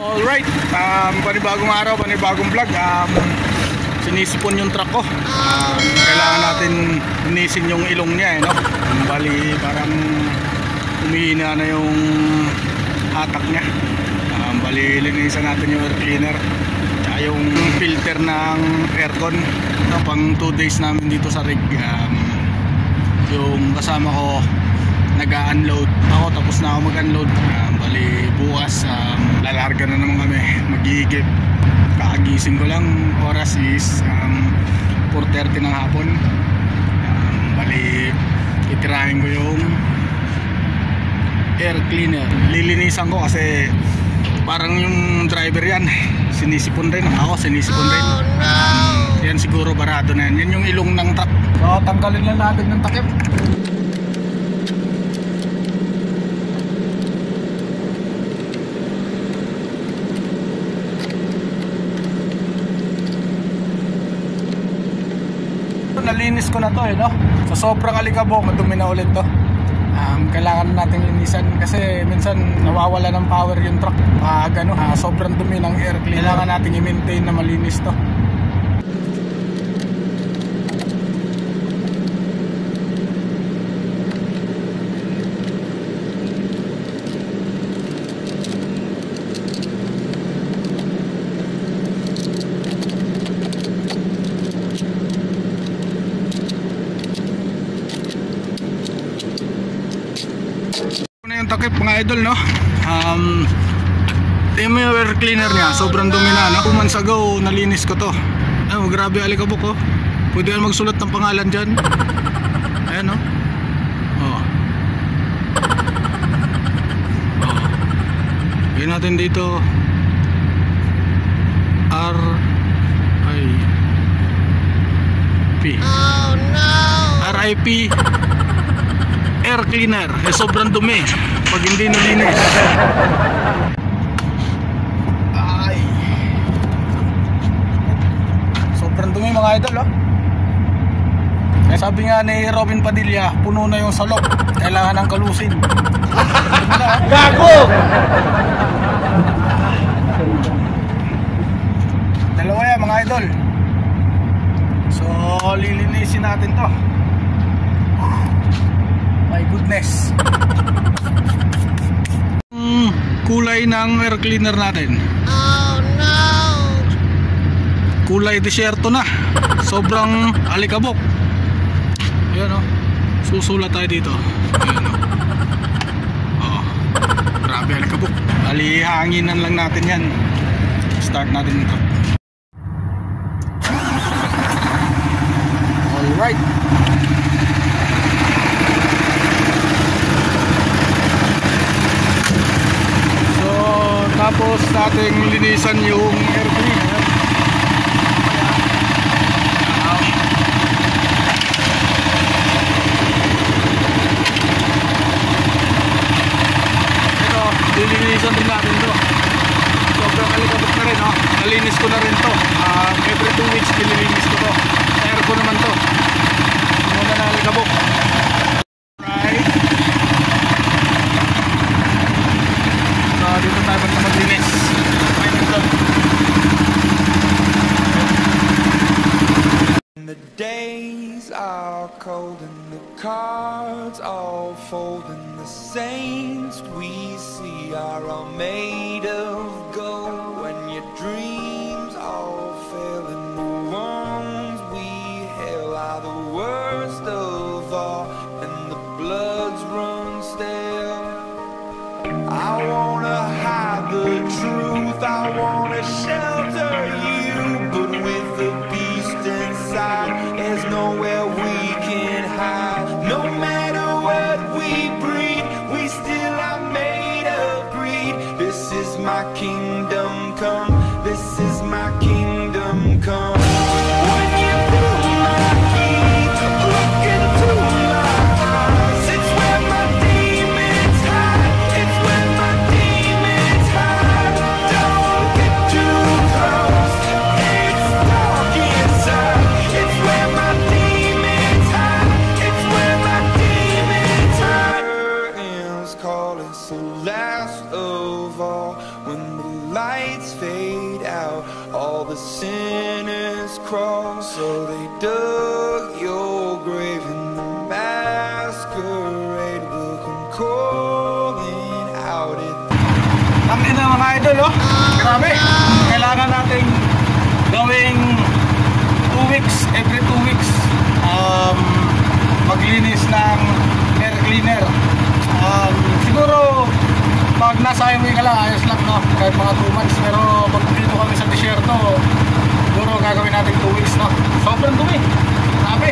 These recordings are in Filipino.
Alright, um, panibagong araw, panibagong vlog. Um, sinisipon yung truck ko. Um, kailangan natin linisin yung ilong niya, eh, no? Um, bali, parang umihina na yung hatak niya. Um, bali, linisan natin yung air cleaner. Tsaka yung filter ng aircon. No, pang 2 days namin dito sa rig. Um, yung kasama ko nag-unload ako tapos na ako mag-unload um, bali bukas um, lalarga na naman kami. Magigib kakagising ko lang oras is um, 4.30 ng hapon. Um, bali itirahin ko yung air cleaner. Lilinisan ko kasi parang yung driver yan sinisipon rin. Ako sinisipon rin. Um, yan siguro barado na yan. Yan yung ilong ng truck. So tanggalin lang natin ng takip nalinis ko na to eh no? So sobrang alikabok madumi na ulit to. Um, kailangan natin linisan kasi minsan nawawala ng power yung truck. Pag ano, uh, sobrang dumi ng air. Cleaner kailangan natin i-maintain na malinis to takip mga idol no? Um, yung air cleaner niya sobrang dumi na no? 2 months ago nalinis ko to. Oh, grabe alikabok oh. Pwede yan magsulat ng pangalan dyan. Ayan no? Oh. Oh. Bigyan natin dito. R I P. Oh no! RIP air cleaner. Eh sobrang dumi pag hindi nalinis. Ay. Sobrang dumi mga idol oh. Eh, sabi nga ni Robin Padilla puno na yung salok kailangan ng kalusin. Gago! dalawa yan mga idol. So lilinisin natin to my goodness. Mm, kulay ng air cleaner natin. Oh no! kulay desierto na. Sobrang alikabok. Ayan o susulat tayo dito. Ayan o oh, grabe alikabok. Alihanginan lang natin yan. Start natin ito. Alright so tapos nating linisan yung air cleaner Ito, lilinisan din natin to. Sobrang alikabok na rin, oh. Nalinis ko na rin to. Um, every 2 weeks, nililinis ko to. Air ko naman to. Muna na alikabok. Days are cold and the cards all fold and the saints we see are all made of gold. When you dreams the sinners crawl. So they dug your grave and the masquerade will come calling out at Ang ina mga idol, oh. Grabe. Kailangan nating gawing 2 weeks, every 2 weeks, um, maglinis ng air cleaner. Um, siguro, pag nasa highway ka lang, ayos lang, no? Kahit mga 2 months. Pero pag siguro gagawin natin 2 weeks, no? Sobrang dumi. Grabe.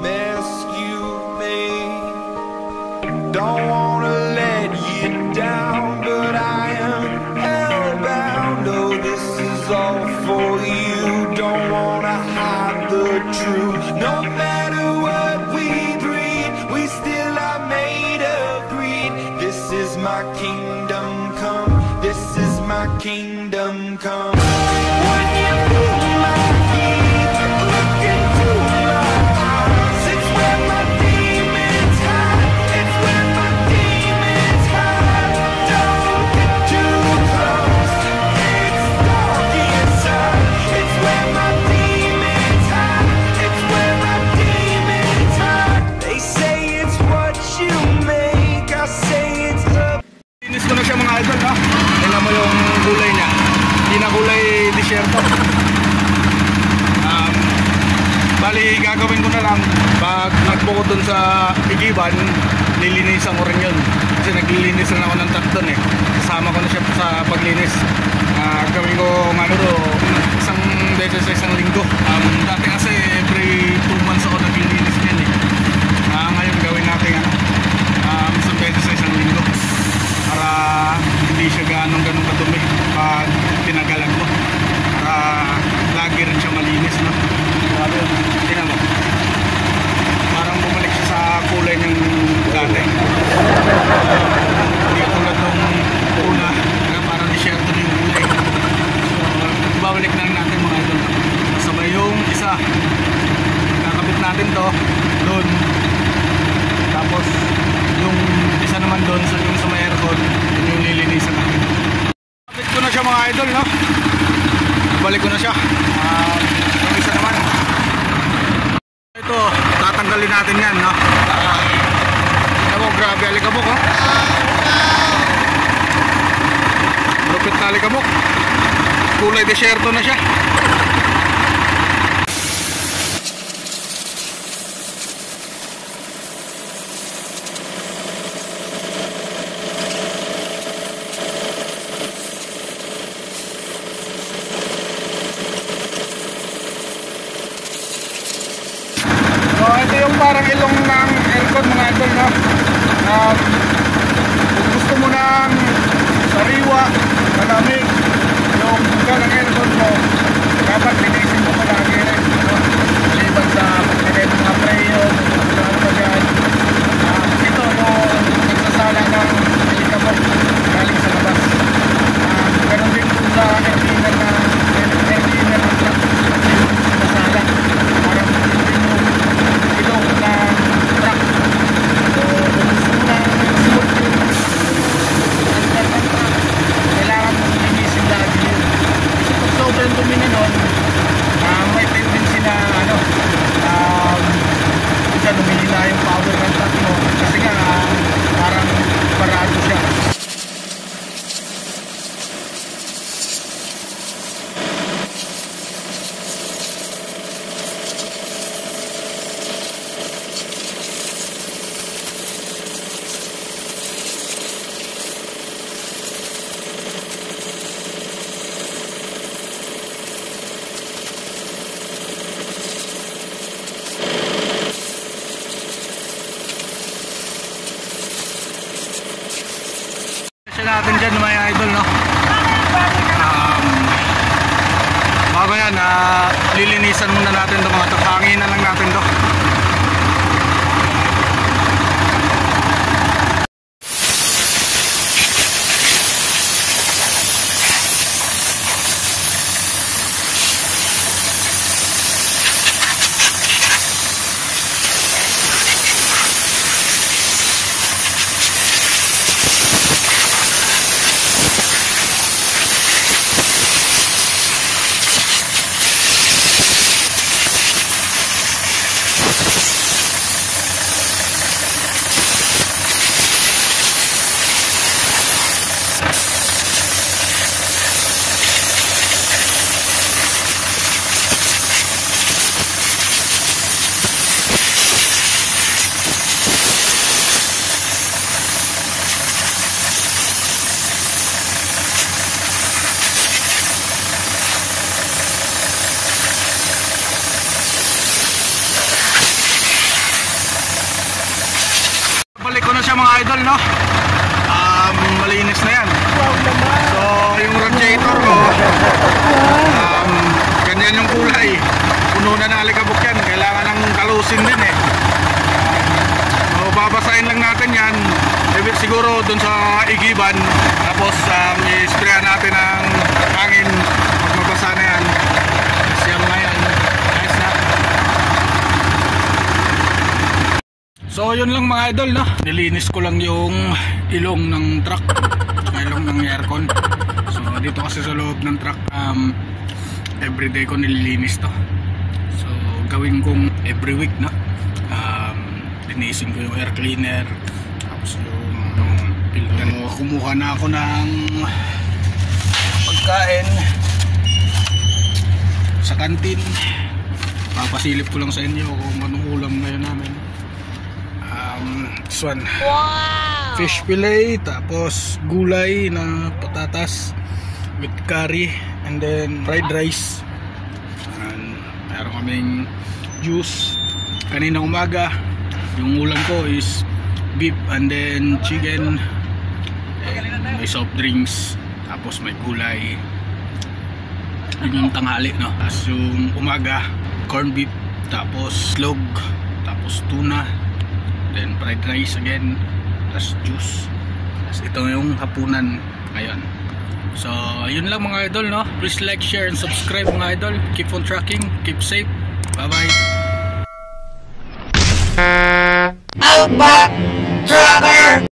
mess you made. Don't wanna let you down, but I am hellbound. Oh, this is all for you. Don't wanna hide the truth. No matter na lang. Pag nagbukod dun sa igiban, lilinisan ko rin yun. Kasi naglilinis na ako ng truck dun eh. Kasama ko na siya sa paglinis. Ah, gawin ko ano isang beses sa isang linggo. Um, dati kasi every 2 months ako naglilinis niyan eh. Ah, ngayon gawin natin ano, um, isang beses sa isang linggo para hindi siya ganong ganong kadumi pag tinagalan mo para lagi rin siya malinis no grabe yun tingnan mo parang bumalik siya sa kulay niyang dati hindi tulad nung una na parang disyerto na yung kulay so babalik na lang natin mga idol sabay yung isa kakabit natin to doon tapos yung isa naman doon sa yung sa may aircon, yun yung lilinisan natin. Kapit ko na siya mga idol, no? Balik ko na siya. Um, yung isa naman. Ito, tatanggalin natin yan, no? Uh, mo, grabe alikabok, oh. Lupit na alikabok. Kulay desyerto na siya. Lilinisan muna natin ito mga dun sa igiban. Tapos um, i-sprayan natin ng hangin pag mabasa na yan. Siyam na yan. Ayos na. So yun lang mga idol no. Nilinis ko lang yung ilong ng truck. Ilong ng aircon. So dito kasi sa loob ng truck um, everyday ko nililinis to. So gawin kong every week no. Linisin ko yung air cleaner. Tapos yung, yung filter. So, kumuha na ako ng pagkain sa kantin. Papasilip ko lang sa inyo kung anong ulam ngayon namin. Um, this one. Wow! Fish fillet, tapos gulay na patatas with curry, and then fried rice. And meron kaming juice. Kanina umaga, yung ulam ko is beef and then chicken. And may soft drinks, tapos may gulay. Yun yung tanghali, no? Tapos yung umaga, corn beef, tapos slog, tapos tuna, then fried rice again, tapos juice. Tapos ito yung hapunan ngayon. So, yun lang mga idol, no? Please like, share, and subscribe mga idol. Keep on tracking, keep safe. Bye-bye. Outback Driver!